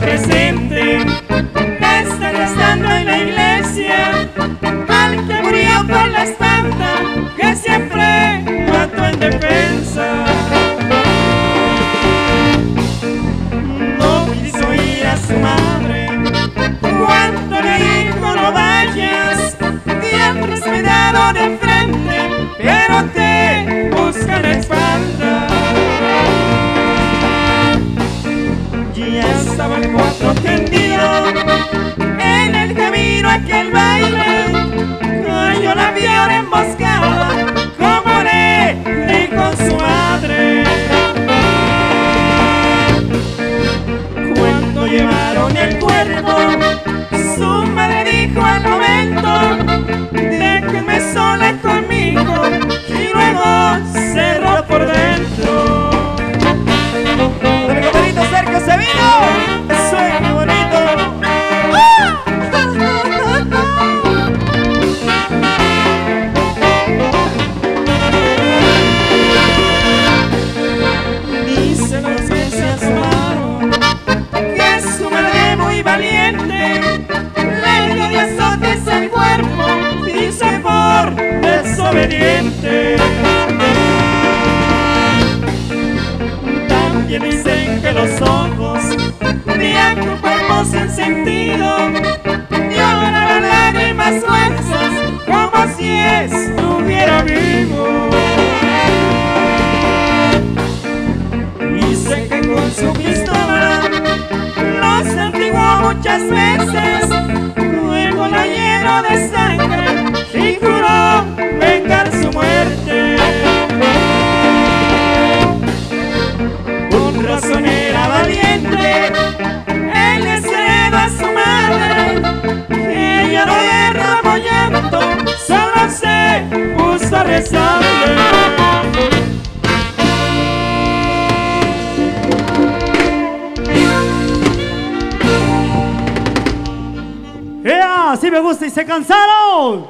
presente están estando en la iglesia al que murió por la espalda que siempre mató en defensa. No quiso ir a su madre cuando le dijo no vayas dientes me de frente pero te desobediente. También dicen que los ojos de aquel cuerpo sin sentido lloran lágrimas fuerzas como si estuviera vivo. Dice que con su pistola los antiguó muchas veces, luego la llenó de sangre rezarle. ¡Ea! ¡Sí me gusta y se cansaron!